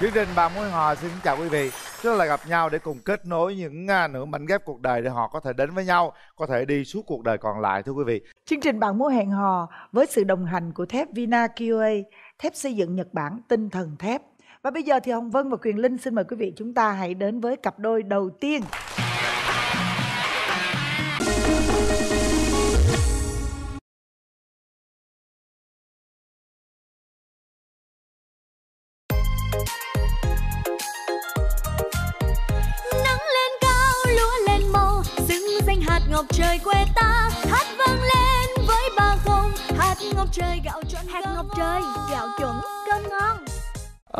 chương trình bạn muốn hò xin chào quý vị rất là gặp nhau để cùng kết nối những à, nửa mảnh ghép cuộc đời để họ có thể đến với nhau có thể đi suốt cuộc đời còn lại thưa quý vị Chương trình bạn muốn hẹn hò với sự đồng hành của thép Vina QA, thép xây dựng Nhật Bản tinh thần thép. Và bây giờ thì Hồng Vân và Quyền Linh xin mời quý vị chúng ta hãy đến với cặp đôi đầu tiên.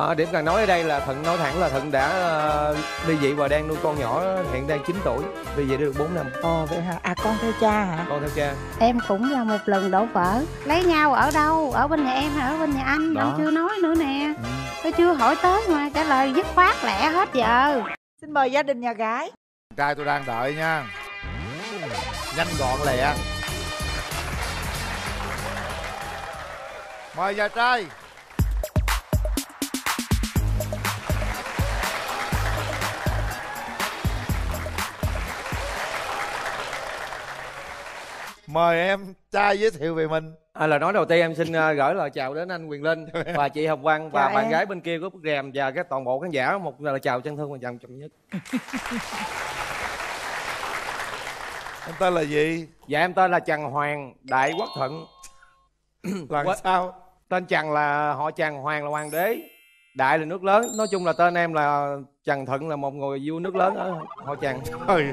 À, điểm cần nói ở đây là Thuận nói thẳng là Thuận đã uh, ly dị và đang nuôi con nhỏ hiện đang 9 tuổi ly dị đã được 4 năm Ồ vậy hả? À con theo cha hả? con theo cha em cũng là một lần đổ vỡ lấy nhau ở đâu ở bên nhà em hay ở bên nhà anh Đó. anh chưa nói nữa nè ừ. tôi chưa hỏi tới mà trả lời dứt khoát lẹ hết giờ Xin mời gia đình nhà gái. trai tôi đang đợi nha nhanh gọn lẹ mời nhà trai mời em trai giới thiệu về mình. À, lời nói đầu tiên em xin uh, gửi lời chào đến anh Quyền Linh và chị Hồng Văn và Chào bạn em. gái bên kia của bức rèm và các toàn bộ khán giả. Một lời chào chân thương quan trọng trọng nhất. Em tên là gì? Dạ em tên là Trần Hoàng Đại Quốc Thuận. Là What? sao? Tên Trần là họ Trần Hoàng là hoàng đế. Đại là nước lớn. Nói chung là tên em là Trần Thuận là một người vua nước lớn ở họ Trần trời ơi.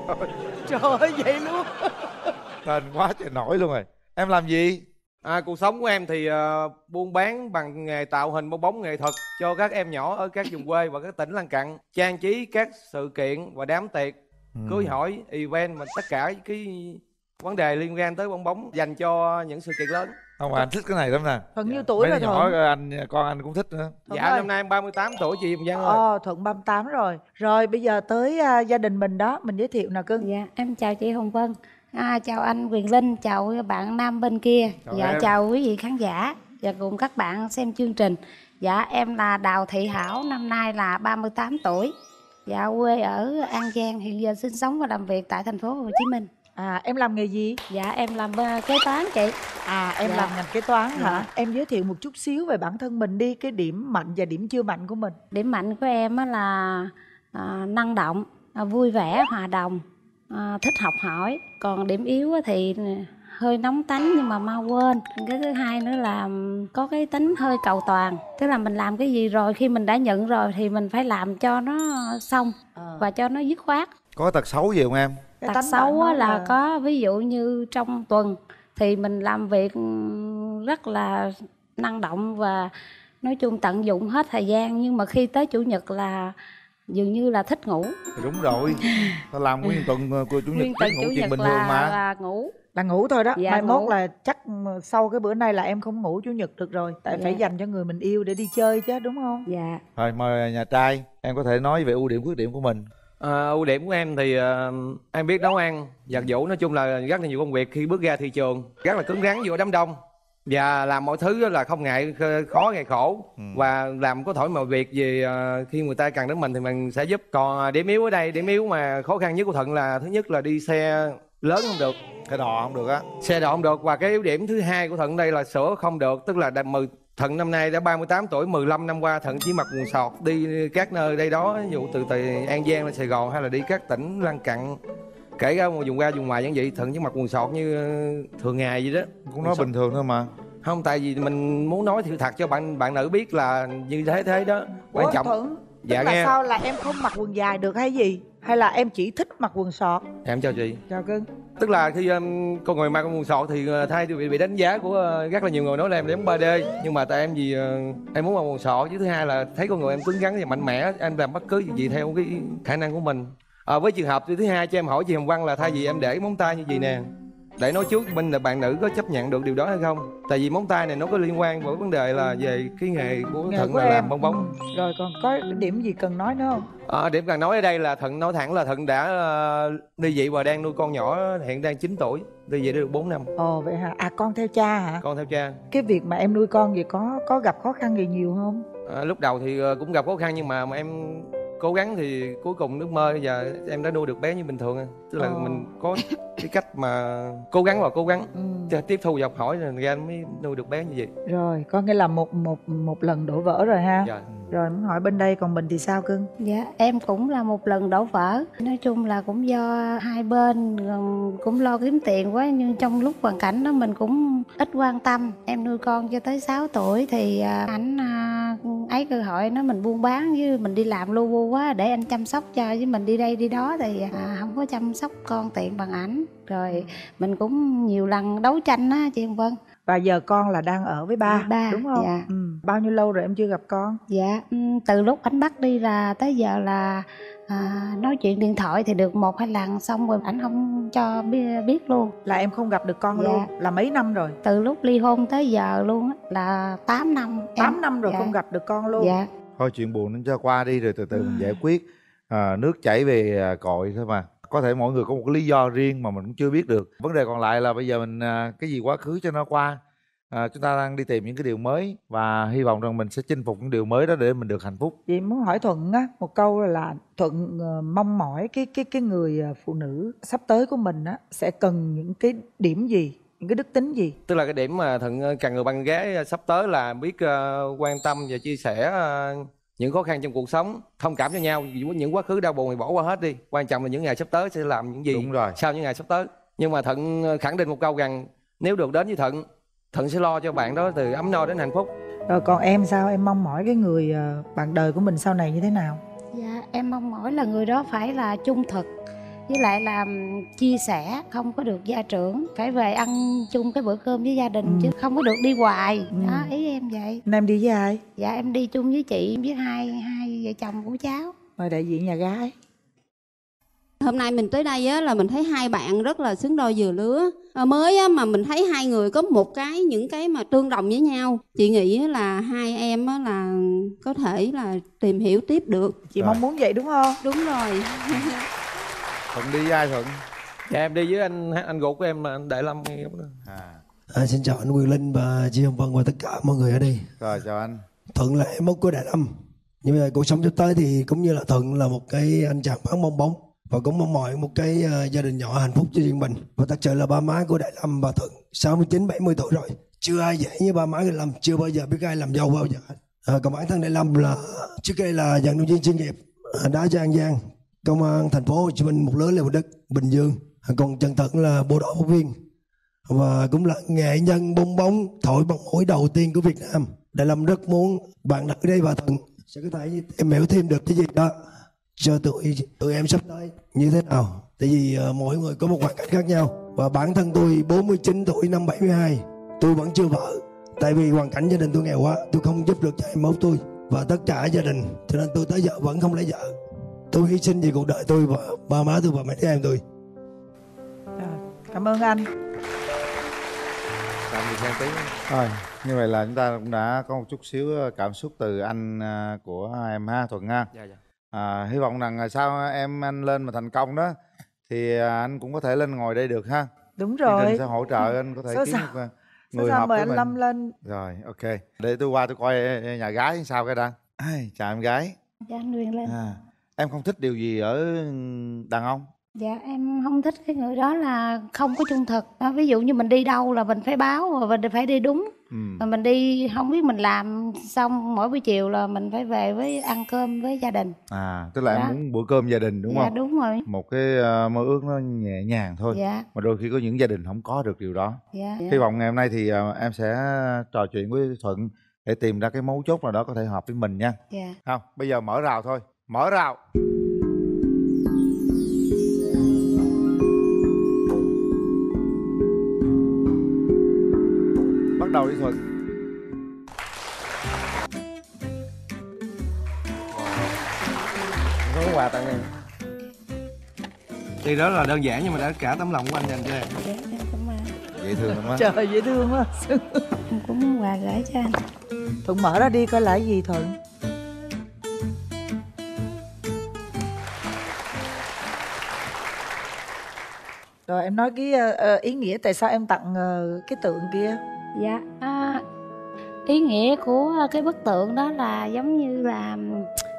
Trời ơi vậy luôn. Tên quá trời nổi luôn rồi em làm gì À, cuộc sống của em thì ờ, buôn bán bằng nghề tạo hình bong bóng nghệ thuật cho các em nhỏ ở các vùng quê và các tỉnh lân cận trang trí các sự kiện và đám tiệc Ừ. cưới hỏi event và tất cả cái vấn đề liên quan tới bong bóng dành cho những sự kiện lớn không mà anh thích cái này lắm nè Thuận nhiêu Dạ. tuổi mấy rồi nhỏ Thuận? anh con anh cũng thích nữa Thuận dạ ơi. năm nay em 38 tuổi chị Hồng Giang ơi Ồ, Thuận 38 rồi. Rồi bây giờ tới à, gia đình mình đó, mình giới thiệu nào cưng. dạ em chào chị hồng vân à, chào anh quyền linh chào bạn nam bên kia Chào dạ em. chào quý vị khán giả và cùng các bạn xem chương trình dạ em là đào thị hảo năm nay là 38 tuổi dạ quê ở an giang hiện giờ sinh sống và làm việc tại thành phố hồ chí minh À em làm nghề gì? dạ em làm ờ, kế toán chị À em Dạ. làm ngành kế toán hả? Dạ. Em giới thiệu một chút xíu về bản thân mình đi, cái điểm mạnh và điểm chưa mạnh của mình. điểm mạnh của em á là à, năng động à, vui vẻ hòa đồng à, thích học hỏi. Còn điểm yếu á thì hơi nóng tánh nhưng mà mau quên. Cái thứ hai nữa là có cái tính hơi cầu toàn. Tức là mình làm cái gì rồi khi mình đã nhận rồi thì mình phải làm cho nó xong và cho nó dứt khoát. Có tật xấu gì không em? Cái tật xấu nói là có ví dụ như trong tuần thì mình làm việc rất là năng động và nói chung tận dụng hết thời gian. Nhưng mà khi tới chủ nhật là dường như là thích ngủ đúng rồi ta làm nguyên tuần ờ, của chủ nhật tuần ngủ chủ chuyện nhật bình thường mà là ngủ là ngủ thôi đó. Dạ, Mai mốt ngủ. là chắc ừ, sau cái bữa nay là em không ngủ chủ nhật được rồi. Tại Dạ. phải dành cho người mình yêu để đi chơi chứ đúng không? dạ rồi mời nhà trai em có thể nói về ưu điểm khuyết điểm của mình À, ưu điểm của em thì ờ, em biết nấu ăn giặt giũ nói chung là rất là nhiều công việc khi bước ra thị trường rất là cứng rắn giữa đám đông và làm mọi thứ là không ngại kh- khó ngại khổ. Ừ. và làm có thổi mọi việc gì ờ, khi người ta cần đến mình thì mình sẽ giúp. Còn điểm yếu ở đây điểm yếu mà khó khăn nhất của thuận là thứ nhất là đi xe lớn không được. Cái đò không được á. Xe đò không được. Và cái yếu điểm thứ hai của thuận đây là sữa không được. Tức là mười thuận năm nay đã 38 tuổi 15 năm qua thuận chỉ mặc quần sọt đi các nơi đây đó ví dụ từ từ an giang lên sài gòn hay là đi các tỉnh lân cận. Kể cả một vùng qua vùng ngoài như vậy thuận chỉ mặc quần sọt như ờ, thường ngày vậy đó. Cũng nói bình thường thôi mà không tại vì mình muốn nói sự thật cho bạn bạn nữ biết là như thế thế đó quan Ủa, trọng Thuận, Dạ tức là nghe. sao là em không mặc quần dài được hay gì? Hay là em chỉ thích mặc quần sọt? em chào chị Chào cưng. tức là khi um, con người mặc quần sọt thì uh, thay vì bị đánh giá của uh, rất là nhiều người nói là em đếm 3D nhưng mà tại em vì uh, em muốn mặc quần sọt với thứ hai là thấy con người em cứng rắn và mạnh mẽ em làm bất cứ việc gì theo cái khả năng của mình à, với trường hợp thứ hai cho em hỏi chị Hồng Văn là thay vì em để móng tay như vậy nè để nói trước bên là bạn nữ có chấp nhận được điều đó hay không tại vì móng tay này nó có liên quan với vấn đề là về cái nghề của Nghề thuận của là em. làm bong bóng. Rồi còn có điểm gì cần nói nữa không? À, điểm cần nói ở đây là Thuận nói thẳng là Thuận đã uh, ly dị và đang nuôi con nhỏ hiện đang 9 tuổi ly dị được 4 năm Ồ vậy hả? À con theo cha hả? con theo cha Cái việc mà em nuôi con vậy có có gặp khó khăn gì nhiều không? à, lúc đầu thì ờ, cũng gặp khó khăn nhưng mà, mà em cố gắng thì cuối cùng ước mơ giờ em đã nuôi được bé như bình thường anh. tức là Ờ. mình có cái cách mà cố gắng và cố gắng ừ. Tiếp thu học hỏi rồi ra mới nuôi được bé như vậy rồi có nghĩa là một một một lần đổ vỡ rồi ha dạ rồi muốn hỏi bên đây còn mình thì sao cưng Dạ, em cũng là một lần đổ vỡ. Nói chung là cũng do hai bên cũng lo kiếm tiền quá nhưng trong lúc hoàn cảnh đó mình cũng ít quan tâm. Em nuôi con cho tới 6 tuổi thì à, ảnh à, ấy cơ hội nó mình buôn bán với mình đi làm lu bu quá để anh chăm sóc cho với mình đi đây đi đó thì à, không có chăm sóc con tiện bằng ảnh. Rồi mình cũng nhiều lần đấu tranh á chị Vân và giờ con là đang ở với ba, Ba, đúng không dạ. ừ. bao nhiêu lâu rồi em chưa gặp con Dạ, ừm, từ lúc anh bắt đi là tới giờ là à, nói chuyện điện thoại thì được một hai lần xong rồi anh không cho biết, luôn. là em không gặp được con Dạ. luôn là mấy năm rồi Từ lúc ly hôn tới giờ luôn á là 8 năm. em- 8 năm rồi dạ. không gặp được con luôn Dạ, thôi chuyện buồn nó cho qua đi rồi từ từ mình giải quyết à, nước chảy về à, cội thôi mà có thể mỗi người có một cái lý do riêng mà mình cũng chưa biết được. Vấn đề còn lại là bây giờ mình à, cái gì quá khứ cho nó qua à, chúng ta đang đi tìm những cái điều mới và hy vọng rằng mình sẽ chinh phục những điều mới đó để mình được hạnh phúc. Chị muốn hỏi thuận á một câu là thuận ờ, mong mỏi cái cái cái người ờ, phụ nữ sắp tới của mình á sẽ cần những cái điểm gì những cái đức tính gì? Tức là cái điểm mà thận ờ, càng người bạn gái sắp tới là biết ờ, quan tâm và chia sẻ ờ, những khó khăn trong cuộc sống thông cảm cho nhau. Những quá khứ đau buồn thì bỏ qua hết đi. Quan trọng là những ngày sắp tới sẽ làm những gì đúng rồi. sau những ngày sắp tới. Nhưng mà thận ờ, khẳng định một câu rằng nếu được đến với thận thận sẽ lo cho bạn đó từ ấm no đến hạnh phúc. Rồi còn em sao? Em mong mỏi cái người ờ, bạn đời của mình sau này như thế nào? Dạ em mong mỏi là người đó phải là trung thực với lại là chia sẻ không có được gia trưởng phải về ăn chung cái bữa cơm với gia đình Ừ. chứ không có được đi hoài. Ừ. đó ý em vậy. Em đi với ai? Dạ em đi chung với chị với hai hai vợ chồng của cháu. Mời đại diện nhà gái. Hôm nay mình tới đây á, là mình thấy hai bạn rất là xứng đôi vừa lứa. À, mới á, mà mình thấy hai người có một cái những cái mà tương đồng với nhau. Chị nghĩ là hai em á, là có thể là tìm hiểu tiếp được. Chị Rồi. mong muốn vậy đúng không? Đúng rồi thuận đi với ai thuận dạ em đi với anh anh ruột của em là anh đại lâm à, À, xin chào anh Quyền Linh và chị Hồng Vân và tất cả mọi người ở đây. rồi chào anh Thuận là em út của Đại Lâm. Nhưng mà cuộc sống sắp tới thì cũng như là Thuận là một cái anh chàng bán bong bóng và cũng mong mỏi một cái ờ, gia đình nhỏ hạnh phúc cho riêng mình. Và thật sự là ba má của Đại Lâm và Thuận 69 70 tuổi rồi. Chưa ai dễ như ba má Đại Lâm, chưa bao giờ biết ai làm giàu bao giờ. À, còn bản thân Đại Lâm là trước đây là vận động viên chuyên nghiệp à, đá cho An Giang, công an thành phố Hồ Chí Minh một lớn Lê Văn Đức, Bình Dương. Còn Trần thật là bộ đội phóng viên và cũng là nghệ nhân bong bóng thổi bằng mũi đầu tiên của Việt Nam. Đại làm rất muốn bạn đặt đây và Thuận sẽ có thể em hiểu thêm được cái gì đó cho tụi tụi em sắp tới như thế nào. Tại vì uh, mỗi người có một hoàn cảnh khác nhau và bản thân tôi 49 tuổi năm 72 tôi vẫn chưa vợ tại vì hoàn cảnh gia đình tôi nghèo quá tôi không giúp được cho em mẫu tôi và tất cả gia đình cho nên tôi tới giờ vẫn không lấy vợ tôi hy sinh vì cuộc đời tôi và ba má tôi và mấy đứa em tôi Rồi, cảm ơn anh gì sang tí Rồi, như vậy là chúng ta cũng đã có một chút xíu ờ, cảm xúc từ anh à, của hai em ha, Thuận ha. dạ dạ À, hy vọng rằng sau em anh lên mà thành công đó thì à, anh cũng có thể lên ngồi đây được ha. đúng rồi sẽ hỗ trợ anh có thể Sao kiếm sao? một người sao hợp mời anh mình. Lâm lên Rồi, ok. Để tôi qua tôi coi ờ, nhà gái sao cái đã. Ai, chào em gái. dạ anh Nguyên lên À, em không thích điều gì ở đàn ông? Dạ em không thích cái người đó là không có trung thực đó, Ví dụ như mình đi đâu là mình phải báo và mình phải đi đúng Ừ. Mà mình đi không biết mình làm xong mỗi buổi chiều là mình phải về với ăn cơm với gia đình À, tức là Dạ. em muốn bữa cơm gia đình đúng Dạ không? đúng rồi Một cái ờ, mơ ước nó nhẹ nhàng thôi. Dạ Mà đôi khi có những gia đình không có được điều đó. dạ Hy vọng ngày hôm nay thì ờ, em sẽ trò chuyện với Thuận để tìm ra cái mấu chốt nào đó có thể hợp với mình nha. dạ Không, bây giờ mở rào thôi. Mở rào. Bắt đầu đi Thuận. có quà tặng em thì đó là đơn giản nhưng mà đã cả tấm lòng của anh dành cho em dạ em cũng Dễ thương lắm á. trời dễ thương quá em cũng muốn quà gửi cho anh thuận mở ra đi coi cái gì thuận rồi em nói cái ờ, ý nghĩa tại sao em tặng ờ, cái tượng kia? Dạ à, ý nghĩa của cái bức tượng đó là giống như là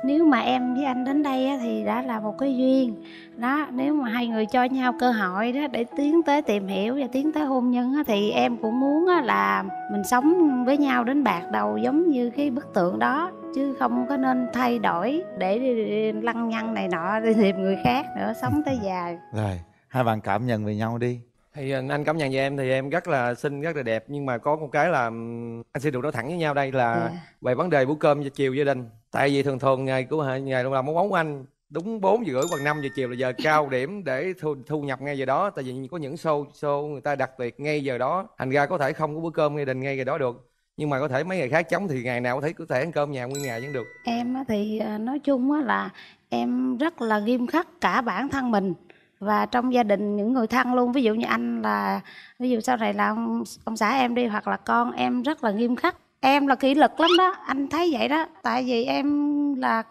nếu mà em với anh đến đây á, thì đã là một cái duyên. Đó nếu mà hai người cho nhau cơ hội đó để tiến tới tìm hiểu và tiến tới hôn nhân á, thì em cũng muốn á, là mình sống với nhau đến bạc đầu giống như cái bức tượng đó chứ không có nên thay đổi để lăng nhăng này nọ đi tìm người khác nữa sống tới dài rồi hai bạn cảm nhận về nhau đi. Thì ờ, anh cảm nhận về em thì em rất là xinh rất là đẹp. Nhưng mà có một cái là anh xin được nói thẳng với nhau đây là Dạ. về vấn đề bữa cơm cho chiều gia đình. Tại vì thường thường ngày của ngày là món của anh đúng 4 giờ rưỡi hoặc 5 giờ chiều là giờ cao điểm để thu, thu nhập ngay giờ đó. Tại vì có những show show người ta đặc biệt ngay giờ đó. Thành ra có thể không có bữa cơm gia đình ngay giờ đó được. Nhưng mà có thể mấy ngày khác chống thì ngày nào có thể có thể ăn cơm nhà nguyên ngày vẫn được. Em á thì à, nói chung á là em rất là nghiêm khắc cả bản thân mình và trong gia đình những người thân luôn ví dụ như anh là ví dụ sau này là ông, ông xã em đi hoặc là con em rất là nghiêm khắc. Em là kỷ luật lắm đó anh thấy vậy đó. Tại vì em là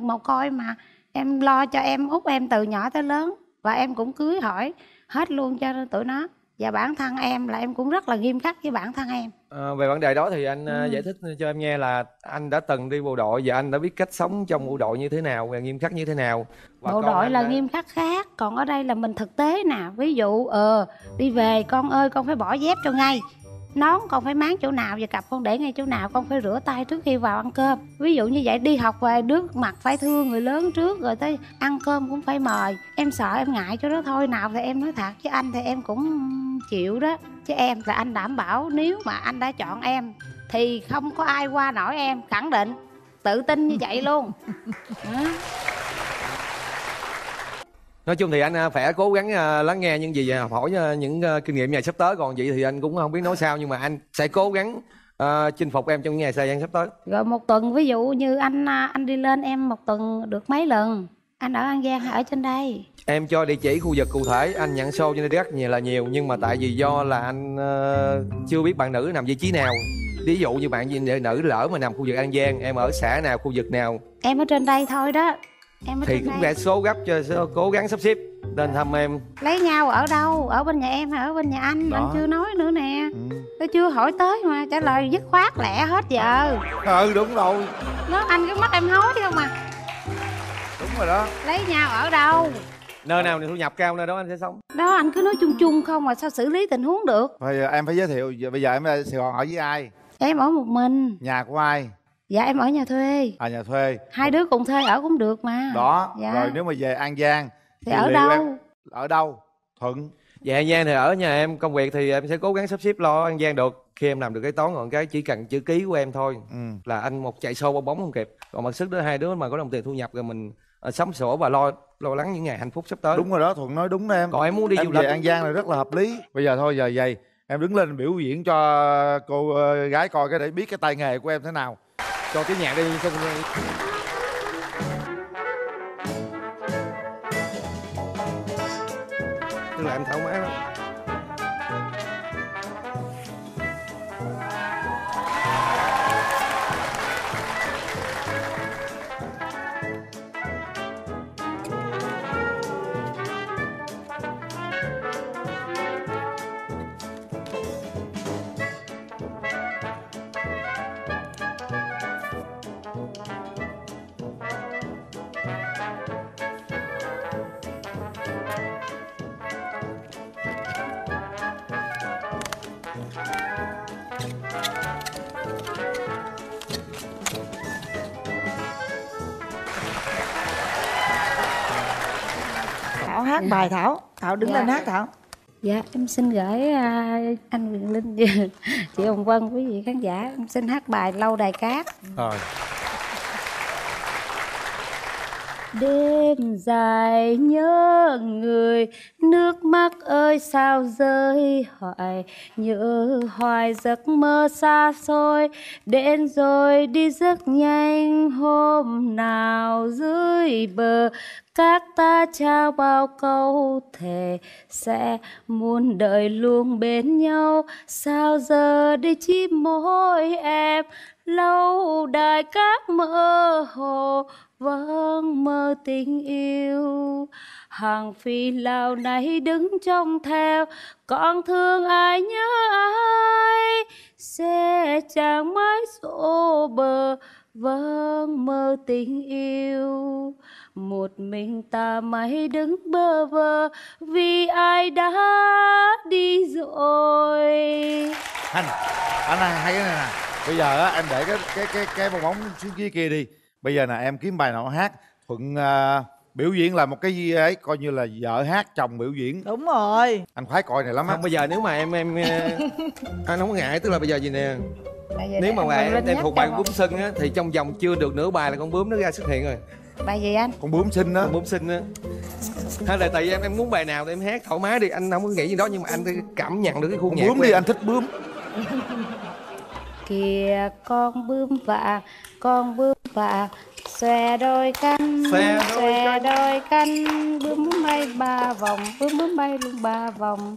mồ côi mà em lo cho em út em từ nhỏ tới lớn và em cũng cưới hỏi hết luôn cho tụi nó và bản thân em là em cũng rất là nghiêm khắc với bản thân em. Ờ, về vấn đề đó thì anh ờ, Ừ. giải thích cho em nghe là anh đã từng đi bộ đội và anh đã biết cách sống trong bộ đội như thế nào và nghiêm khắc như thế nào. Và bộ đội là đã- nghiêm khắc khác còn ở đây là mình thực tế nè. Ví dụ ờ. đi về con ơi con phải bỏ dép cho ngay nón con phải máng chỗ nào và cặp con để ngay chỗ nào. Con phải rửa tay trước khi vào ăn cơm. Ví dụ như vậy đi học về nước mặt phải thương người lớn trước rồi tới ăn cơm cũng phải mời. Em sợ em ngại chỗ đó thôi. Nào thì em nói thật chứ anh thì em cũng chịu đó. Chứ em là anh đảm bảo nếu mà anh đã chọn em thì không có ai qua nổi em khẳng định. Tự tin như vậy luôn. Đó. Nói chung thì anh à, phải cố gắng à, lắng nghe những gì học hỏi à, những à, kinh nghiệm ngày sắp tới. Còn vậy thì anh cũng không biết nói sao nhưng mà anh sẽ cố gắng à, chinh phục em trong những ngày thời gian sắp tới. Rồi một tuần ví dụ như anh à, anh đi lên em một tuần được mấy lần? Anh ở An Giang hay ở trên đây? Em cho địa chỉ khu vực cụ thể anh nhận show trên đây rất nhiều là nhiều nhưng mà tại vì do là anh ờ, chưa biết bạn nữ nằm vị trí nào. Ví dụ như bạn nữ lỡ mà nằm khu vực an giang em ở xã nào khu vực nào. Em ở trên đây thôi đó Em ở thì cũng đây sẽ số gấp cho số- cố gắng sắp xếp. Lên thăm em. Lấy nhau ở đâu? Ở bên nhà em hay ở bên nhà anh? Đó. Anh chưa nói nữa nè. Ừ, Tôi chưa hỏi tới mà trả lời dứt khoát lẹ hết giờ. Ừ đúng rồi. Nó anh cứ mắt em hối không à? Đúng rồi đó. Lấy nhau ở đâu? nơi nào thì thu nhập cao nơi đó anh sẽ sống. Đó anh cứ nói chung chung không mà sao xử lý tình huống được? Bây giờ em phải giới thiệu. Bây giờ em ở sài gòn ở với ai? Em ở một mình. Nhà của ai Dạ em ở nhà thuê. À nhà thuê. Hai đứa cùng thuê ở cũng được mà. Đó Dạ. rồi nếu mà về an giang Thì ở liệu đâu? em ở đâu? Thuận. Dạ An Giang thì ở nhà em công việc thì em sẽ cố gắng sắp xếp lo An Giang được. Khi em làm được cái toán còn cái chỉ cần chữ ký của em thôi ừ. là anh một chạy sâu bong bóng không kịp. Còn mặt sức đứa hai đứa mà có đồng tiền thu nhập rồi mình ờ, sắm sổ và lo lo lắng những ngày hạnh phúc sắp tới. Đúng rồi đó thuận nói đúng đó em. Còn em muốn đi em du về lịch an giang là rất là hợp lý. Bây giờ thôi giờ vậy. Em đứng lên biểu diễn cho cô ờ, gái coi cái để biết cái tay nghề của em thế nào cho cái nhạc đi xong tức là em thảo mái thảo hát bài thảo. Thảo đứng Dạ. lên hát thảo. Dạ em xin gửi à, anh Quyền Linh chị Hồng Vân quý vị khán giả em xin hát bài Lâu Đài Cát. Rồi Đêm dài nhớ người. Nước mắt ơi, sao rơi hoài? Nhớ hoài giấc mơ xa xôi. Đến rồi đi rất nhanh, Hôm nào dưới bờ, Các ta trao bao câu thề Sẽ muôn đời luôn bên nhau. Sao giờ đi chỉ mỗi em? Lâu đài các mơ hồ vâng mơ tình yêu. Hàng phi lao này đứng trông theo con thương ai nhớ ai? Sẽ chẳng mãi xô bờ vâng mơ tình yêu. Một mình ta mãi đứng bơ vơ, vì ai đã đi rồi? Anh anh hay hay cái này nè bây giờ á em để cái cái cái cái bong bóng xuống dưới kia đi. Bây giờ nè em kiếm bài nào hát. Thuận à, biểu diễn là một cái gì ấy coi như là vợ hát chồng biểu diễn. Đúng rồi. Anh khoái coi này lắm á. Không bây giờ nếu mà em em ờ, anh không có ngại tức là bây giờ gì nè? Nếu mà bạn em nhắc thuộc bài bướm sưng á thì trong vòng chưa được nửa bài là con bướm nó ra xuất hiện rồi. Bài gì anh? Con bướm xinh đó con bướm xinh á. Hay là tại vì em em muốn bài nào thì em hát thoải mái đi. Anh không có nghĩ gì đó nhưng mà anh cảm nhận được cái khuôn con nhạc bướm đi em. anh thích bướm kìa con bướm vạ con bướm vạ. Xòe đôi cánh Xòe đôi xòe đôi cánh. Bướm bướm bay ba vòng bướm bướm bay luôn ba vòng.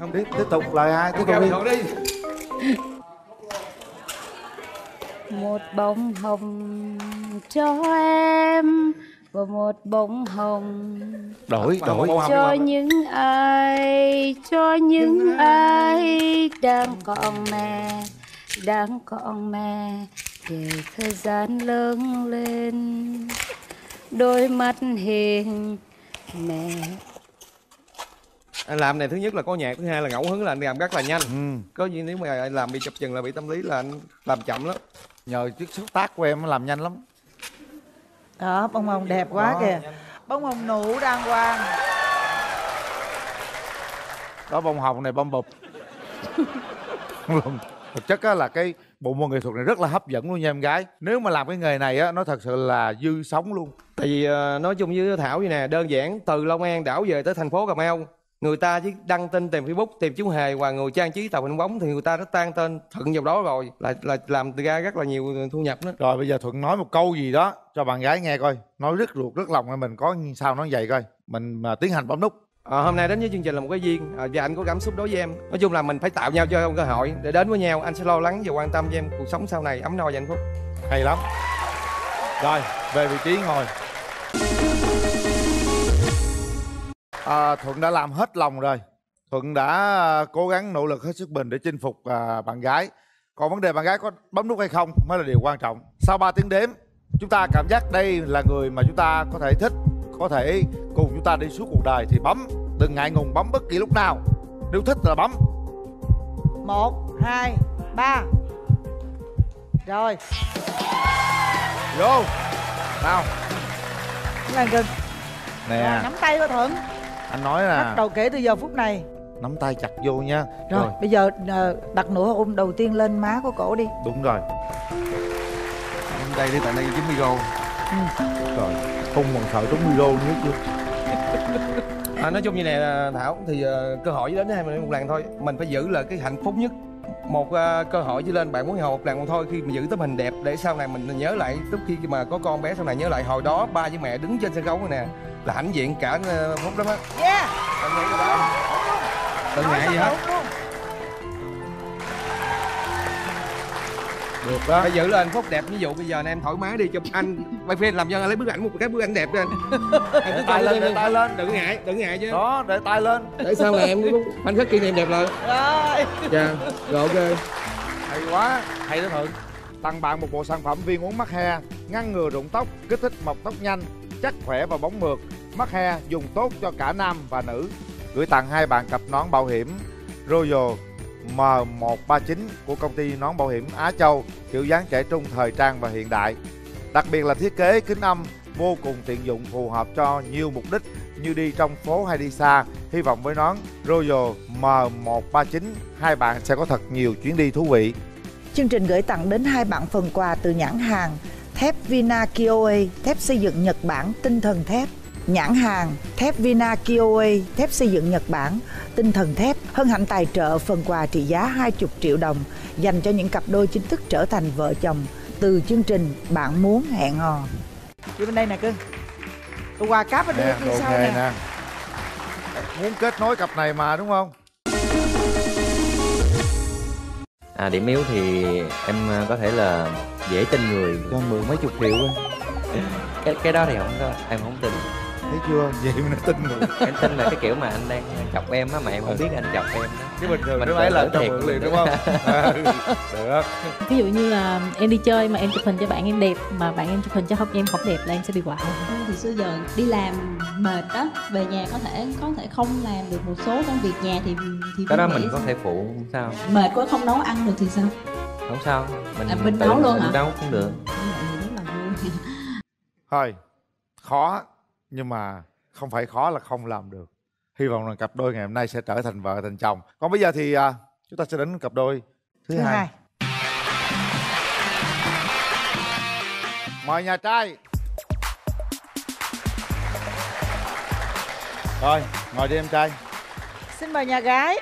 Không tiếp tiếp tục lời hai tiếp tục đi. Một bông hồng cho em và một bông hồng. Đổi đổi. cho những ai cho những ai đang còn mẹ đang còn mẹ để thời gian lớn lên. Đôi mắt hiền mẹ. Anh làm này thứ nhất là có nhạc thứ hai là ngẫu hứng là anh làm rất là nhanh. Ừ. có gì nếu mà anh làm bị chập chừng là bị tâm lý là anh làm chậm lắm. Nhờ chiếc xúc tác của em nó làm nhanh lắm đó bông hồng đẹp quá Đó. kìa. Bông hồng nụ đàng hoàng. Đó bông hồng này bông bụp. Thực chất á là cái bộ môn nghệ thuật này rất là hấp dẫn luôn nha em gái. Nếu mà làm cái nghề này á nó thật sự là dư sống luôn. Tại vì ờ, nói chung với thảo vậy nè đơn giản từ long an đảo về tới thành phố cà mau người ta chỉ đăng tin tìm facebook tìm chú hề và người trang trí tàu hình bóng thì người ta đã tan tên thuận vào đó rồi là là làm ra rất là nhiều thu nhập đó. Rồi bây giờ thuận nói một câu gì đó cho bạn gái nghe coi. Nói rất ruột rất lòng mình có sao nói vậy coi. Mình mà tiến hành bấm nút. Ờ, hôm nay đến với chương trình là một cái duyên. À, và anh có cảm xúc đối với em. Nói chung là mình phải tạo nhau cho cơ hội để đến với nhau. Anh sẽ lo lắng và quan tâm cho em cuộc sống sau này ấm no và hạnh phúc. Hay lắm. Rồi về vị trí ngồi à, thuận đã làm hết lòng rồi. Thuận đã à, cố gắng nỗ lực hết sức mình để chinh phục à, bạn gái. Còn vấn đề bạn gái có bấm nút hay không mới là điều quan trọng. Sau 3 tiếng đếm chúng ta cảm giác đây là người mà chúng ta có thể thích có thể cùng chúng ta đi suốt cuộc đời thì bấm. Đừng ngại ngùng bấm bất kỳ lúc nào. Nếu thích là bấm. Một hai ba. Rồi. Vô. Nào. Làm gần. Nè. Rồi, nắm tay của thuận anh nói bắt là đầu kể từ giờ phút này. Nắm tay chặt vô nha. Rồi, bây giờ ờ, đặt nụ hôn đầu tiên lên má của cổ đi. Đúng rồi. Đây đi tại đây chín micro rồi không còn sợ trúng micro nữa chưa à, nói chung như này là thảo thì ờ, cơ hội đến với hai mình một lần thôi. Mình phải giữ là cái hạnh phúc nhất. Một ờ, cơ hội chỉ lên bạn muốn hầu một lần một thôi. Khi mà giữ tấm hình đẹp để sau này mình nhớ lại lúc khi mà có con bé sau này nhớ lại hồi đó ba với mẹ đứng trên sân khấu này nè là hãnh diện cả ờ, phút lắm á. Yeah. Anh nghĩ cái đó đừng ngại gì hết được đó. Phải giữ là hạnh phúc đẹp ví dụ bây giờ này em thoải mái đi chụp anh. Quay phim làm cho anh lấy bức ảnh một cái bức ảnh đẹp cho anh. Em cứ tay coi lên để tay lên. Đừng ngại đừng ngại chứ. Đó để tay lên. Để sau này em có khoảnh khắc kỷ niệm đẹp lại. Rồi. Dạ rồi ok. Hay quá. Hay đó thuận tặng bạn một bộ sản phẩm viên uống mắc he ngăn ngừa rụng tóc kích thích mọc tóc nhanh chắc khỏe và bóng mượt mắc he dùng tốt cho cả nam và nữ. Gửi tặng hai bạn cặp nón bảo hiểm Royal M139 của công ty nón bảo hiểm Á Châu kiểu dáng trẻ trung thời trang và hiện đại. Đặc biệt là thiết kế kính âm vô cùng tiện dụng phù hợp cho nhiều mục đích như đi trong phố hay đi xa. Hy vọng với nón Royal M139 hai bạn sẽ có thật nhiều chuyến đi thú vị. Chương trình gửi tặng đến hai bạn phần quà từ nhãn hàng thép Vina Kioe, thép xây dựng Nhật Bản tinh thần thép. Nhãn hàng thép Vina Kioe, thép xây dựng Nhật Bản tinh thần thép hân hạnh tài trợ phần quà trị giá 20 triệu đồng dành cho những cặp đôi chính thức trở thành vợ chồng từ chương trình Bạn muốn hẹn hò. Đi bên đây nè cưng. Tôi quà cáp ở đưa nè sau nè. nè muốn kết nối cặp này mà đúng không À, điểm yếu thì em ờ, có thể là dễ tin người cho mượn mấy chục triệu á cái cái đó thì không có em không tin thấy chưa? Vậy mà nó tin rồi em tin là cái kiểu mà anh đang chọc em á mà em không biết anh chọc em đó chứ bình thường Mình ấy là thiệt mượn liền đúng không? Ừ, được ví dụ như là em đi chơi mà em chụp hình cho bạn em đẹp mà bạn em chụp hình cho không em không đẹp là em sẽ bị quạo thì xưa giờ đi làm mệt đó về nhà có thể có thể không làm được một số công việc nhà thì thì cái đó mình có sao? thể phụ không sao. Mệt quá không nấu ăn được thì sao? Không sao mình À, mình nấu luôn hả? nấu cũng được. Thôi khó nhưng mà không phải khó là không làm được. Hy vọng rằng cặp đôi ngày hôm nay sẽ trở thành vợ thành chồng. Còn bây giờ thì à, chúng ta sẽ đến cặp đôi thứ, thứ hai. hai. Mời nhà trai. Rồi ngồi đi em trai. Xin mời nhà gái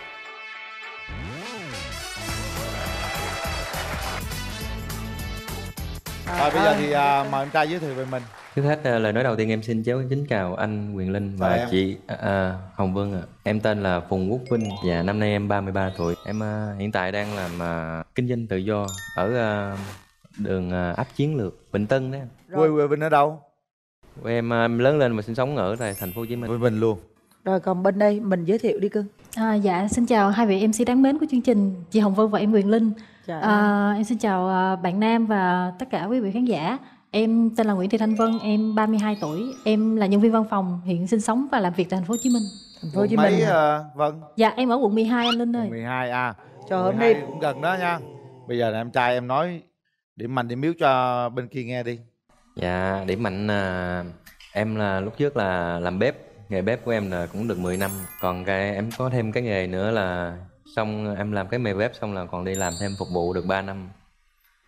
rồi bây giờ thì à, mời em trai giới thiệu về mình Trước hết ờ, lời nói đầu tiên em xin cháu kính chào anh Quyền Linh và Chào em. chị à, à, Hồng Vân ạ. Em tên là Phùng Quốc Vinh và năm nay em 33 tuổi. Em à, hiện tại đang làm à, kinh doanh tự do ở à, đường à, ấp chiến lược Bình Tân đó. quê quê Vinh ở đâu Quê Em, à, em lớn lên và sinh sống ở tại thành phố Hồ Chí Minh. quê Vinh luôn rồi còn bên đây mình giới thiệu đi cưng à, dạ xin chào hai vị mc đáng mến của chương trình chị hồng vân và em quyền linh À, em xin chào à, bạn nam và tất cả quý vị khán giả. Em tên là nguyễn thị thanh vân em 32 tuổi. Em là nhân viên văn phòng hiện sinh sống và làm việc tại thành phố hồ chí minh. Thành phố Hồ Chí mấy Minh hả? à, Vân? Dạ em ở quận 12 anh linh ơi. 12 à. Trời Quận hôm 12 nay cũng gần đó nha. Bây giờ là em trai em nói điểm mạnh điểm yếu cho bên kia nghe đi. Dạ, điểm mạnh là em là lúc trước là làm bếp, nghề bếp của em là cũng được 10 năm. Còn cái em có thêm cái nghề nữa là xong em làm cái nghề bếp xong là còn đi làm thêm phục vụ được 3 năm.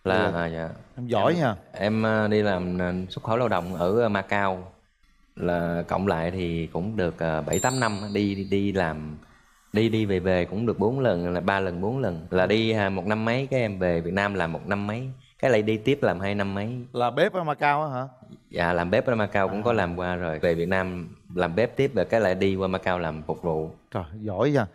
Là à, dạ. em giỏi nha. Em à, đi làm à, xuất khẩu lao động ở Macau. Là cộng lại thì cũng được à, 7 8 năm đi đi, đi làm. Đi đi về về cũng được 4 lần là ba lần 4 lần. Là đi à, một năm mấy cái em về Việt Nam làm một năm mấy. Cái lại đi tiếp làm hai năm mấy. Là bếp ở Macau á hả? Dạ làm bếp ở Macau cũng có làm qua rồi. Về Việt Nam làm bếp tiếp rồi cái lại đi qua Macau làm phục vụ. Trời giỏi nha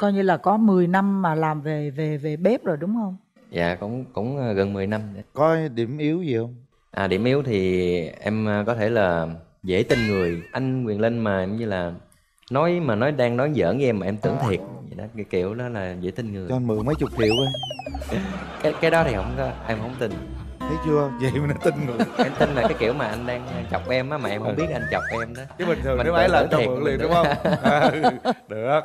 coi như là có 10 năm mà làm về về về bếp rồi đúng không? Dạ cũng cũng ờ, gần 10 năm. Có điểm yếu gì không? À điểm yếu thì em ờ, có thể là dễ tin người. Anh Quyền Linh mà em như là Nói mà nói đang nói giỡn với em mà em tưởng thiệt. Vậy đó cái kiểu đó là dễ tin người. Cho anh mượn mấy chục triệu ấy cái cái đó thì không có em không tin thấy chưa? Vậy mà nó tin rồi em tin là cái kiểu mà anh đang chọc em á mà em không biết anh chọc em đó. Chứ bình thường Mình nếu ấy là cho mượn mình liền đúng không? Ừ, được.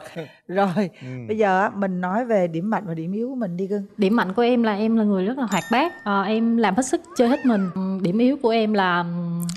Rồi Ừ. bây giờ á, mình nói về điểm mạnh và điểm yếu của mình đi cưng điểm mạnh của em là em là người rất là hoạt bát. Ờ, em làm hết sức chơi hết mình. Ừm, điểm yếu của em là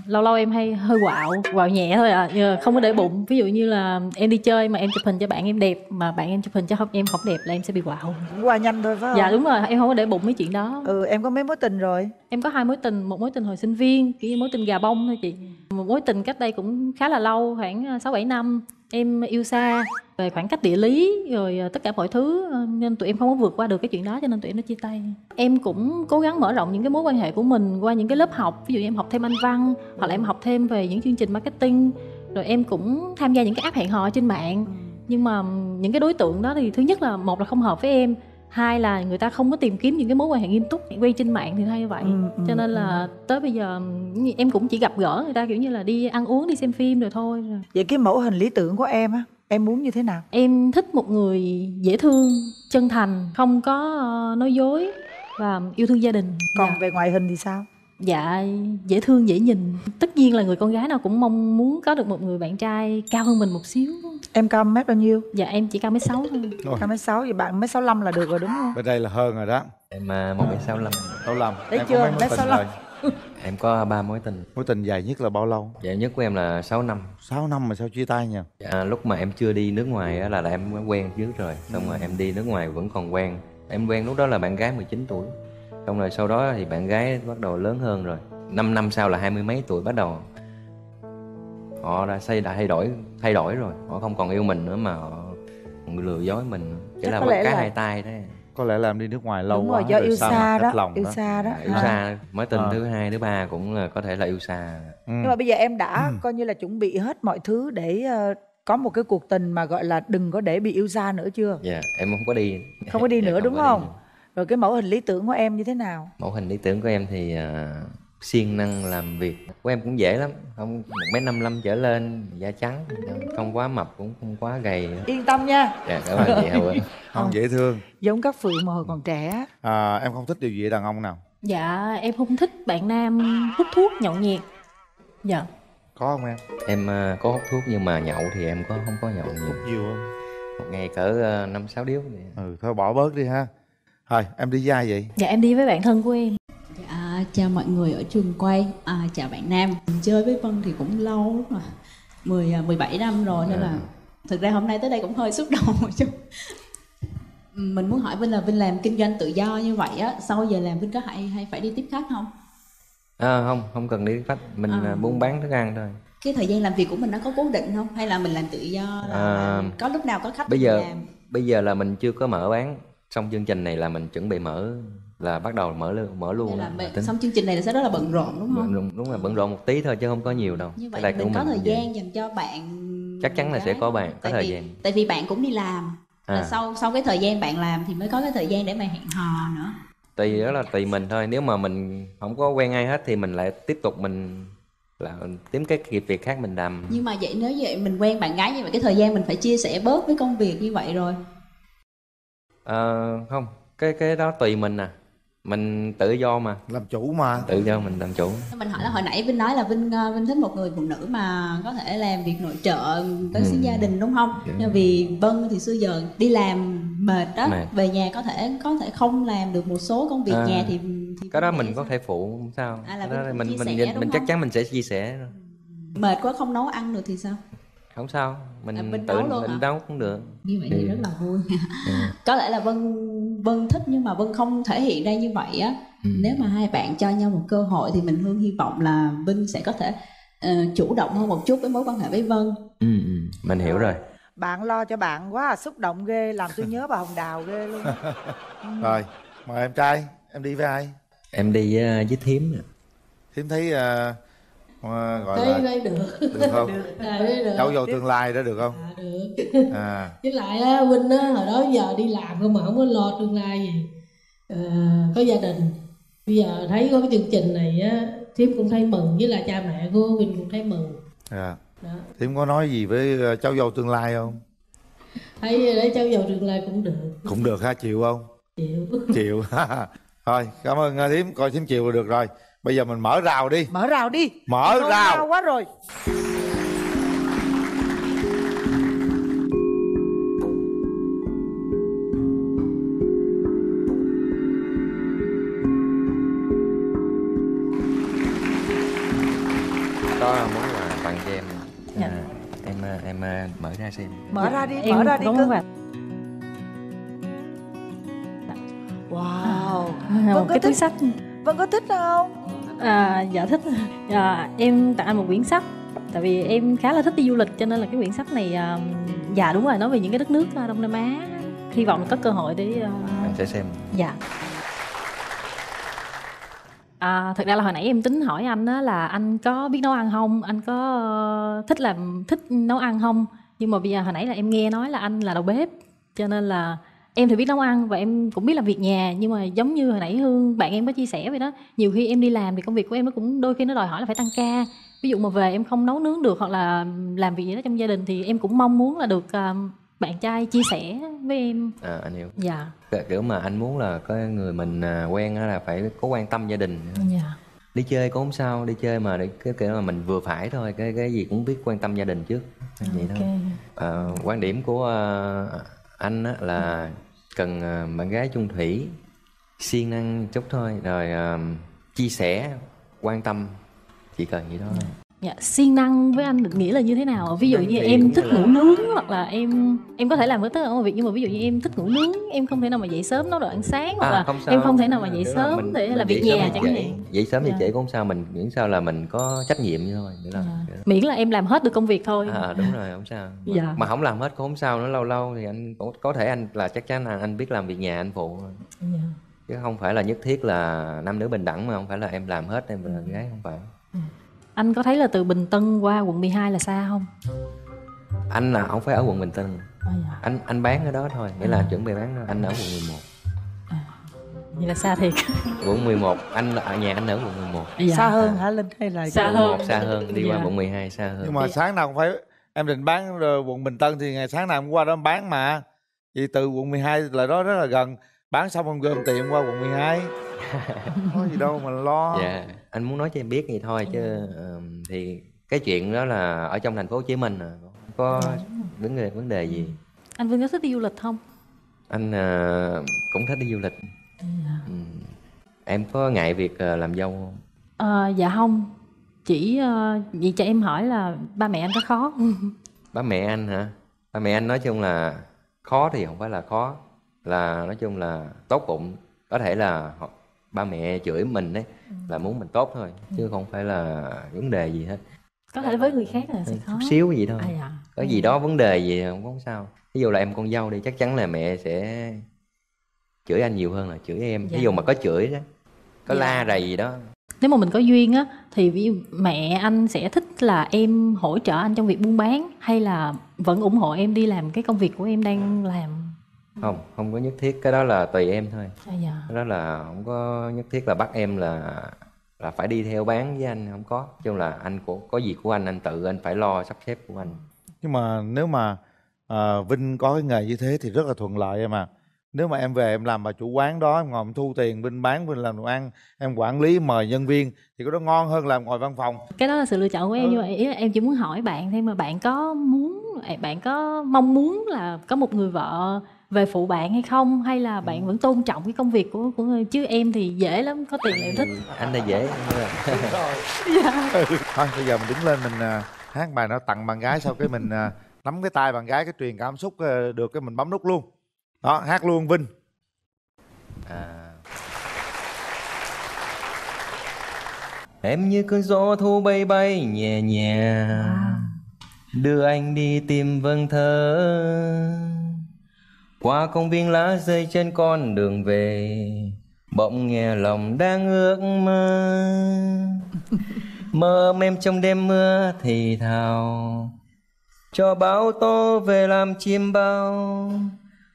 lâu lâu em hay hơi quạo quạo nhẹ thôi à không có để bụng. Ví dụ như là em đi chơi mà em chụp hình cho bạn em đẹp mà bạn em chụp hình cho không em không đẹp là em sẽ bị quạo. Qua nhanh thôi phải không? dạ đúng rồi. Em không có để bụng mấy chuyện đó. Ừ em có mấy mối tình rồi em có hai mối tình, một mối tình hồi sinh viên, kiểu như mối tình gà bông thôi chị. Một mối tình cách đây cũng khá là lâu, khoảng ờ, sáu bảy năm. Em yêu xa, về khoảng cách địa lý, rồi ờ, tất cả mọi thứ ờ, nên tụi em không có vượt qua được cái chuyện đó, cho nên tụi em nó chia tay. Em cũng cố gắng mở rộng những cái mối quan hệ của mình qua những cái lớp học. Ví dụ như em học thêm anh văn, hoặc là em học thêm về những chương trình marketing. Rồi em cũng tham gia những cái app hẹn hò trên mạng. Nhưng mà những cái đối tượng đó thì thứ nhất là, một là không hợp với em hai là người ta không có tìm kiếm những cái mối quan hệ nghiêm túc quay trên mạng thì hay như vậy. Ừ, ừ, cho nên là tới bây giờ ừm, em cũng chỉ gặp gỡ người ta kiểu như là đi ăn uống đi xem phim rồi thôi. Vậy cái mẫu hình lý tưởng của em á em muốn như thế nào? Em thích một người dễ thương chân thành không có ờ, nói dối và yêu thương gia đình. Còn dạ. về ngoại hình thì sao dạ dễ thương dễ nhìn. Tất nhiên là người con gái nào cũng mong muốn có được một người bạn trai cao hơn mình một xíu. Em cao mét bao nhiêu? Dạ em chỉ cao mét sáu thôi. Cao mét sáu vậy bạn mét sáu lăm là được rồi đúng không? Bên đây là hơn rồi đó. Em à, một mét sáu đâu lầm Đấy em chưa? mấy Mét sáu lăm. em có ba mối tình. Mối tình dài nhất là bao lâu? Dạ nhất của em là 6 năm. 6 năm mà sao chia tay nha Dạ, lúc mà em chưa đi nước ngoài á, là, là em quen trước rồi. Xong rồi em đi nước ngoài vẫn còn quen. Em quen lúc đó là bạn gái 19 tuổi xong rồi sau đó thì bạn gái bắt đầu lớn hơn rồi. 5 năm sau là hai mươi mấy tuổi bắt đầu. Họ đã xây đã thay đổi thay đổi rồi. Họ không còn yêu mình nữa mà họ lừa dối mình chỉ là lẽ cái là- hai tay đấy có lẽ là em đi nước ngoài lâu đúng quá rồi do yêu xa đó lòng yêu xa đó. Dạ, yêu Ha. xa mối tình À. thứ hai thứ ba cũng là có thể là yêu xa. Ừ. nhưng mà bây giờ em đã coi như là chuẩn bị hết mọi thứ để ờ, có một cái cuộc tình mà gọi là đừng có để bị yêu xa nữa chưa? Dạ em không có đi. Không có đi Dạ, nữa đúng có đi không? nữa. Rồi cái mẫu hình lý tưởng của em như thế nào? Mẫu hình lý tưởng của em thì à, siêng năng làm việc. Của em cũng dễ lắm không một mét năm mươi trở lên da trắng không quá mập cũng không quá gầy. Yên tâm nha. Dạ cảm ơn chị Hậu không dễ thương. giống các phượng mà hồi còn trẻ. À, em không thích điều gì ở đàn ông nào? Dạ em không thích bạn nam hút thuốc nhậu nhẹt dạ. Có không em? Em à, có hút thuốc nhưng mà nhậu thì em có không có nhậu nhiều nhiều không? Một ngày cỡ à, năm sáu điếu vậy. ừ thôi bỏ bớt đi ha thôi em đi với ai vậy dạ em đi với bạn thân của em Dạ, chào mọi người ở trường quay, à, chào bạn Nam. Mình chơi với Vân thì cũng lâu lắm rồi, 10, à, 17 năm rồi nên là thực ra hôm nay tới đây cũng hơi xúc động một chút. Mình muốn hỏi Vinh là Vinh làm kinh doanh tự do như vậy á, sau giờ làm Vinh có hay hay phải đi tiếp khách không? à, không không cần đi khách mình À. à, buôn bán thức ăn thôi Cái thời gian làm việc của mình nó có cố định không? Hay là mình làm tự do là À, có lúc nào có khách bây giờ làm? bây giờ là mình chưa có mở bán xong chương trình này là mình chuẩn bị mở là bắt đầu mở luôn mở luôn là là mình- tính. xong chương trình này là sẽ rất là bận rộn đúng không? đúng, đúng là bận rộn một tí thôi chứ không có nhiều đâu Như Cái vậy này mình có thời vậy. gian dành cho bạn chắc chắn là sẽ có bạn có tại thời vì, gian tại vì bạn cũng đi làm là À. sau sau cái thời gian bạn làm thì mới có cái thời gian để mà hẹn hò nữa tùy đó là tùy mình thôi nếu mà mình không có quen ai hết thì mình lại tiếp tục mình là kiếm cái việc việc khác mình làm nhưng mà vậy nếu vậy mình quen bạn gái như vậy cái thời gian mình phải chia sẻ bớt với công việc như vậy rồi Ờ, không cái cái đó tùy mình à mình tự do mà làm chủ mà tự do mình làm chủ mình hỏi là hồi nãy vinh nói là vinh ờ, vinh thích một người phụ nữ mà có thể làm việc nội trợ có Ừ. gia đình đúng không Dạ. Nhưng vì vân thì xưa giờ đi làm mệt đó Mệt. về nhà có thể có thể không làm được một số công việc À. nhà thì, thì cái đó mình có sao? thể phụ không sao À, là Cái đó mình chia mình sẻ, mình, mình chắc chắn mình sẽ chia sẻ rồi. mệt quá không nấu ăn được thì sao không sao mình À, Vinh tự luôn mình hả? nấu cũng được như vậy thì Ừ. rất là vui Ừ. có lẽ là vân vân thích nhưng mà vân không thể hiện ra như vậy á Ừ. nếu mà hai bạn cho nhau một cơ hội thì mình hương hy vọng là vinh sẽ có thể ờ, chủ động hơn một chút với mối quan hệ với vân ừ, ừ. mình hiểu rồi bạn lo cho bạn quá à, xúc động ghê làm tôi nhớ bà hồng đào ghê luôn rồi mời em trai em đi với ai em đi với, với thím thím thấy ờ, gọi thấy là thấy được. Được không? À, thấy được. Cháu dâu tương lai đó được không? À, được. À. Với lại á Vinh á hồi đó giờ đi làm không mà không có lo tương lai gì. Ờ, có gia đình. Bây giờ thấy có cái chương trình này á thiếp cũng thấy mừng với lại cha mẹ của Vinh cũng thấy mừng. Dạ đó. thím có nói gì với ờ, cháu dâu tương lai không? Thấy để cháu vào tương lai cũng được. Cũng được ha chịu không? Chịu. Chịu. Thôi cảm ơn ờ, thím coi thím chịu là được rồi bây giờ mình mở rào đi. Mở rào đi. Mở Nôn rào. quá rồi. Đó là món quà tặng cho em Dạ. à, em à, em à, mở ra xem. Mở ra đi em mở ra đi có cưng. wow. À, một có cái túi sách vân có thích không? À, dạ thích. À, em tặng anh một quyển sách. Tại vì em khá là thích đi du lịch cho nên là cái quyển sách này à, dạ đúng rồi nói về những cái đất nước à, đông nam á. Hy vọng có cơ hội để à, em sẽ xem. Dạ. À, thật ra là hồi nãy em tính hỏi anh đó là anh có biết nấu ăn không? Anh có ờ, thích làm thích nấu ăn không? Nhưng mà bây giờ hồi nãy là em nghe nói là anh là đầu bếp cho nên là em thì biết nấu ăn và em cũng biết làm việc nhà nhưng mà giống như hồi nãy hương bạn em có chia sẻ vậy đó nhiều khi em đi làm thì công việc của em nó cũng đôi khi nó đòi hỏi là phải tăng ca. Ví dụ mà về em không nấu nướng được hoặc là làm việc gì đó trong gia đình thì em cũng mong muốn là được ờ, bạn trai chia sẻ với em. À, anh hiểu. Dạ. Kiểu mà anh muốn là có người mình à, quen là phải có quan tâm gia đình. Dạ. Đi chơi cũng không sao đi chơi mà để cái kiểu mà mình vừa phải thôi cái cái gì cũng biết quan tâm gia đình trước. Vậy ok. Thôi à, quan điểm của à, anh á, là cần à, bạn gái chung thủy, siêng năng chút thôi rồi à, chia sẻ, quan tâm, chỉ cần vậy đó thôi. Dạ, siêng năng với anh định nghĩa là như thế nào? Ví dụ như em thích là- ngủ nướng hoặc là em em có thể làm với tất cả mọi việc nhưng mà ví dụ như em thích ngủ nướng, em không thể nào mà dậy sớm nấu đồ ăn sáng hoặc là À, không sao. em không thể nào mà dậy Đúng sớm mình- để mình làm việc nhà chẳng hạn. dậy sớm thì Dạ. trễ cũng không sao mình miễn sao là mình có trách nhiệm như thôi vậy đó Miễn là em làm hết được công việc thôi. à, đúng rồi không sao mà, Dạ. mà không làm hết cũng không sao nữa lâu lâu thì anh có, có thể anh là chắc chắn là anh biết làm việc nhà anh phụ. Dạ. chứ không phải là nhất thiết là nam nữ bình đẳng mà không phải là em làm hết em là gái không phải Anh có thấy là từ Bình Tân qua quận 12 là xa không? anh là không phải ở quận bình tân. À, dạ. anh anh bán ở đó thôi nghĩa là chuẩn bị bán anh ở quận 11 vậy là xa thiệt. Quận 11 anh ở nhà anh ở quận 11 Dạ. xa hơn hả linh hay là Xa quận hơn. 11 xa hơn đi qua Dạ. quận 12 xa hơn. Nhưng mà sáng nào cũng phải em định bán rồi quận Bình Tân thì ngày sáng nào cũng qua đó em bán mà. Vì từ quận 12 là đó rất là gần. Bán xong em gom tiền qua quận 12 có gì đâu mà lo. Dạ anh muốn nói cho em biết vậy thôi chứ ờm, thì cái chuyện đó là ở trong thành phố Hồ Chí Minh à có vấn đề vấn đề gì? Anh Vinh có thích đi du lịch không? Anh ờ, cũng thích đi du lịch. Ừ. em có ngại việc ờ, làm dâu không? Ờ, dạ không. Chỉ ờ, vậy cho em hỏi là ba mẹ anh có khó ba mẹ anh hả? Ba mẹ anh nói chung là khó thì không phải là khó là nói chung là tốt bụng. Có thể là họ, ba mẹ chửi mình đấy là muốn mình tốt thôi chứ không phải là vấn đề gì hết. Có thể với người khác là sẽ khó. chút xíu gì thôi. À, dạ. có gì đó vấn đề gì không có sao. Ví dụ là em con dâu đi chắc chắn là mẹ sẽ chửi anh nhiều hơn là chửi em. Dạ. ví dụ mà có chửi đó có Dạ. la rầy gì đó. Nếu mà mình có duyên á thì mẹ anh sẽ thích là em hỗ trợ anh trong việc buôn bán hay là vẫn ủng hộ em đi làm cái công việc của em đang làm không không có nhất thiết. Cái đó là tùy em thôi. À, dạ. cái đó là không có nhất thiết là bắt em là là phải đi theo bán với anh không có. Chung là anh của có gì của anh anh tự anh phải lo sắp xếp của anh. Nhưng mà nếu mà à, Vinh có cái nghề như thế thì rất là thuận lợi em à. Nếu mà em về em làm bà chủ quán đó em ngồi em thu tiền Vinh bán Vinh làm đồ ăn em quản lý mời nhân viên thì cái đó ngon hơn làm ngồi văn phòng. Cái đó là sự lựa chọn của em Ừ. nhưng mà ý là em chỉ muốn hỏi bạn thêm mà bạn có muốn bạn có mong muốn là có một người vợ về phụ bạn hay không? Hay là bạn vẫn tôn trọng cái công việc của của người? Chứ em thì dễ lắm có tiền là em thích. Anh là dễ. Thôi dạ. Ừ. thôi bây giờ mình đứng lên mình à, hát bài nó tặng bạn gái sau cái mình à, nắm cái tay bạn gái cái truyền cảm xúc à, được cái mình bấm nút luôn. Đó hát luôn Vinh. À. Em như cơn gió thu bay bay nhẹ nhẹ Đưa anh đi tìm vầng thơ Qua công viên lá rơi trên con đường về Bỗng nghe lòng đang ước mơ. Mơ em trong đêm mưa thì thào Cho bão tố về làm chim bao.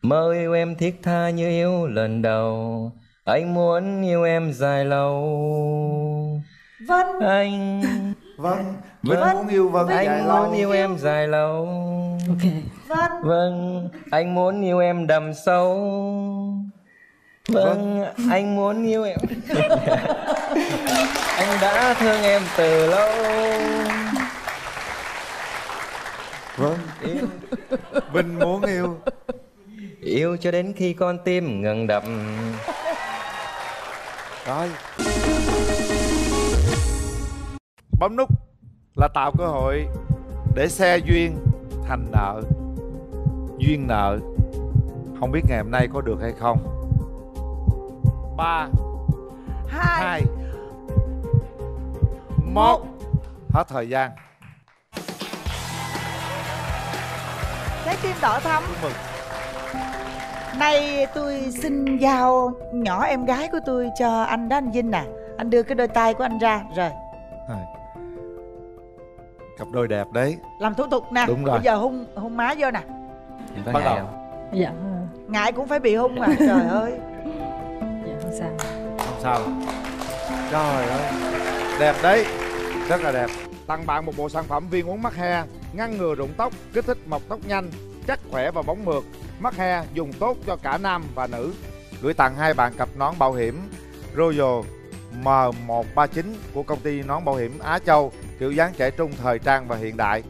Mơ yêu em thiết tha như yêu lần đầu Anh muốn yêu em dài lâu. Vâng Anh Vâng Vinh Vâng. muốn yêu Vân dài Anh lâu. muốn yêu em dài lâu. Ok Vâng. Vâng Anh muốn yêu em đầm sâu. Vâng Anh muốn yêu em. Anh đã thương em từ lâu. Vâng. Yêu, Vinh muốn yêu. Yêu cho đến khi con tim ngừng đập. Rồi. Bấm nút là tạo cơ hội để xe duyên thành nợ Duyên nợ Không biết ngày hôm nay có được hay không. Ba. Hai. Hai. Một. Hết thời gian. Trái tim đỏ thắm. Chúc mừng. Nay tôi xin giao nhỏ em gái của tôi cho anh đó anh Vinh nè Anh đưa cái đôi tay của anh ra Rồi. Rồi. Cặp đôi đẹp đấy. Làm thủ tục nè. Đúng rồi. Bây giờ hung hung má vô nè Em có Bắt ngại đầu. không? dạ. Ngại cũng phải bị hung mà Trời ơi. Dạ không sao. Không sao. Trời ơi. Đẹp đấy. Rất là đẹp. Tặng bạn một bộ sản phẩm viên uống mắc he Ngăn ngừa rụng tóc Kích thích mọc tóc nhanh Chắc khỏe và bóng mượt. Mắc he dùng tốt cho cả nam và nữ. Gửi tặng hai bạn cặp nón bảo hiểm Royal M139 của công ty nón bảo hiểm Á Châu kiểu dáng trẻ trung thời trang và hiện đại.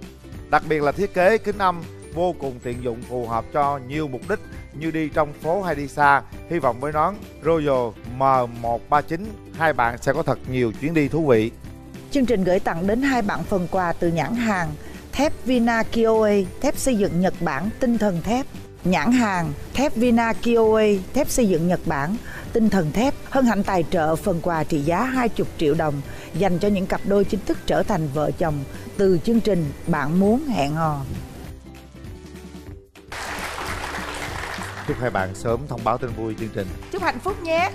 Đặc biệt là thiết kế kính âm vô cùng tiện dụng phù hợp cho nhiều mục đích như đi trong phố hay đi xa. Hy vọng với nón Royal M139 hai bạn sẽ có thật nhiều chuyến đi thú vị. Chương trình gửi tặng đến hai bạn phần quà từ nhãn hàng Thép Vina Kioe, thép xây dựng Nhật Bản tinh thần thép Nhãn hàng thép Vina Kioe, thép xây dựng Nhật Bản tinh thần thép hân hạnh tài trợ phần quà trị giá 20 triệu đồng dành cho những cặp đôi chính thức trở thành vợ chồng từ chương trình Bạn muốn hẹn hò. Chúc hai bạn sớm thông báo tin vui chương trình. Chúc hạnh phúc nhé.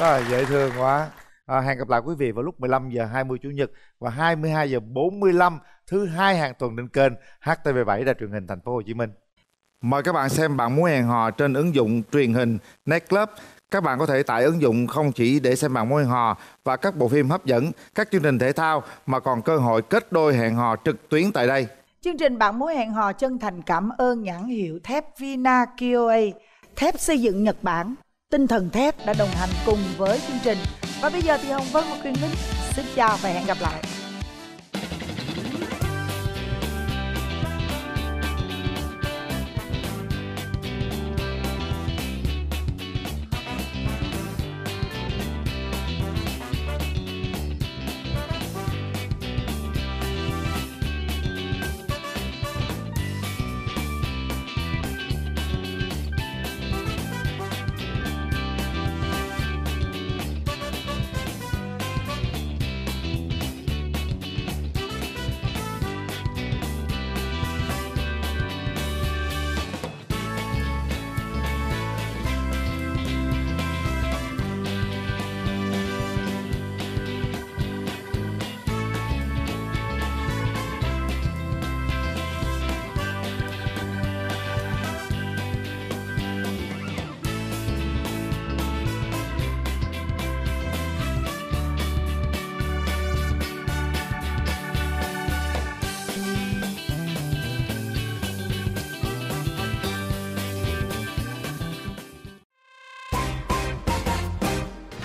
Rồi, dễ thương quá. À, hẹn gặp lại quý vị vào lúc 15 giờ 20 chủ nhật và 22 giờ 45 thứ hai hàng tuần trên kênh HTV7 Đài truyền hình Thành phố Hồ Chí Minh. Mời các bạn xem bạn muốn hẹn hò trên ứng dụng truyền hình Nightclub. Các bạn có thể tải ứng dụng không chỉ để xem bạn muốn hẹn hò và các bộ phim hấp dẫn, các chương trình thể thao mà còn cơ hội kết đôi hẹn hò trực tuyến tại đây. Chương trình Bạn mối hẹn hò chân thành cảm ơn nhãn hiệu thép Vina KOA, thép xây dựng Nhật Bản. Tinh thần thép đã đồng hành cùng với chương trình. Và bây giờ thì Hồng Vân và Quyền Linh xin chào và hẹn gặp lại.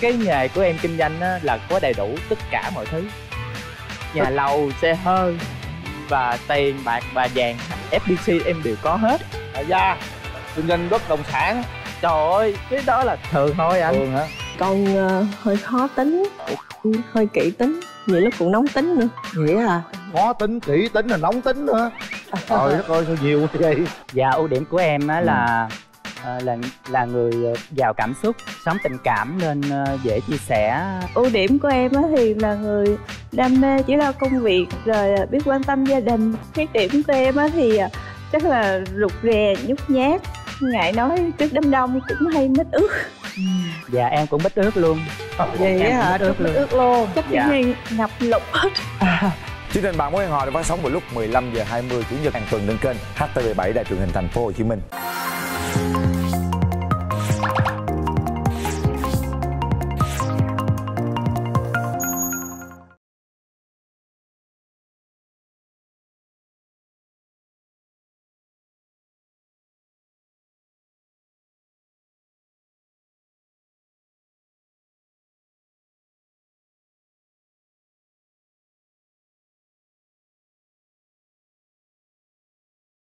Cái nghề của em kinh doanh á, là có đầy đủ tất cả mọi thứ. Nhà lầu xe hơi và tiền bạc và vàng FDC em đều có hết. À, gia kinh doanh bất động sản. Trời ơi cái đó là thường thôi anh. Thường hả? Con uh, hơi khó tính hơi kỹ tính nhiều lúc cũng nóng tính nữa. Nghĩa à khó tính kỹ tính là nóng tính nữa. Trời đất ơi sao nhiều vậy? Dạ ưu điểm của em á là à, là là người giàu cảm xúc sống tình cảm nên uh, dễ chia sẻ ưu điểm của em á thì là người đam mê chỉ lo công việc rồi biết quan tâm gia đình khuyết điểm của em á thì chắc là rụt rè nhút nhát ngại nói trước đám đông cũng hay mít ướt dạ em cũng mít ướt luôn vậy em hả mít ướt luôn. ướt luôn chắc Dạ. dạ. ngập lụt hết Chương trình bạn muốn hẹn hò được phát sóng vào lúc 15 giờ 20 chủ nhật hàng tuần trên kênh HTV7 Đài truyền hình thành phố Hồ Chí Minh.